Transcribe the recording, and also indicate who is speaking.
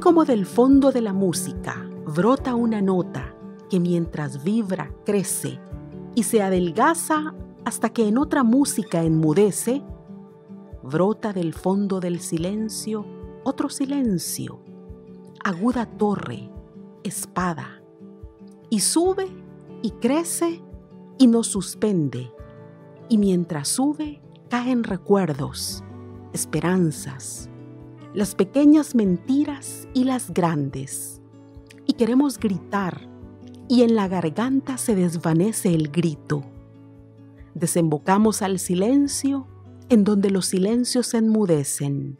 Speaker 1: Como del fondo de la música brota una nota que mientras vibra crece y se adelgaza hasta que en otra música enmudece, brota del fondo del silencio otro silencio, aguda torre, espada, y sube y crece y nos suspende, y mientras sube caen recuerdos, esperanzas, las pequeñas mentiras y las grandes, y queremos gritar, y en la garganta se desvanece el grito. Desembocamos al silencio en donde los silencios enmudecen